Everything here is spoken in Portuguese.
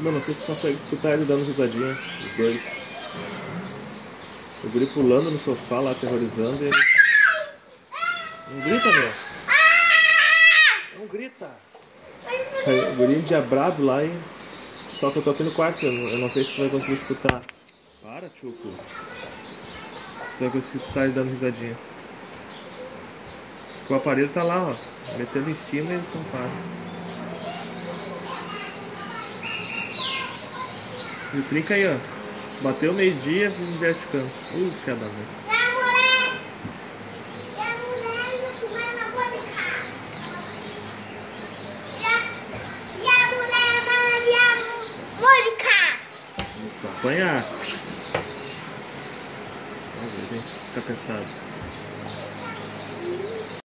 Mano, não sei se tu consegue escutar ele dando risadinha, os dois. O guri pulando no sofá lá, aterrorizando ele. Não grita, meu! Não grita! Aí, o guri diabrado lá e. Só que eu tô aqui no quarto, eu não, sei se tu vai conseguir escutar. Para, Chuco! Tu vai conseguir escutar ele dando risadinha. O aparelho tá lá, ó. Metendo em cima e eles não param. E trinca aí, ó. Bateu meio-dia, vamos ver a ticando. Uh, filha da mãe. apanhar. Vamos ver, fica cansado.